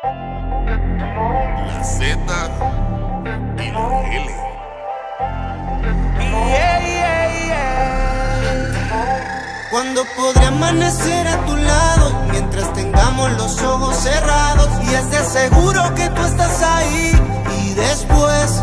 La Z y la L. Yeah, yeah, yeah. Cuando podré amanecer a tu lado, mientras tengamos los ojos cerrados, y es de seguro que tú estás ahí, y después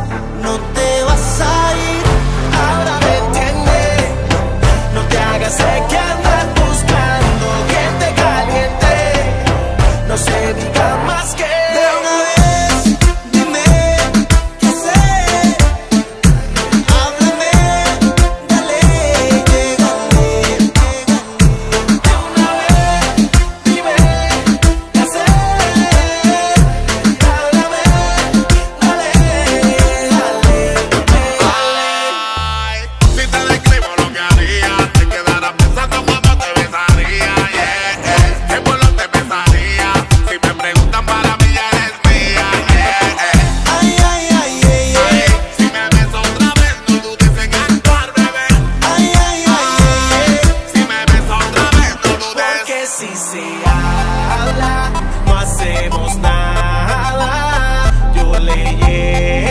no hacemos nada. Yo le llevo.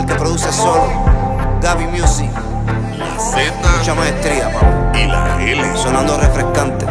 el que produce solo. Gaby Music. La Z. Mucha maestría, papá. Y la L. Sonando refrescante.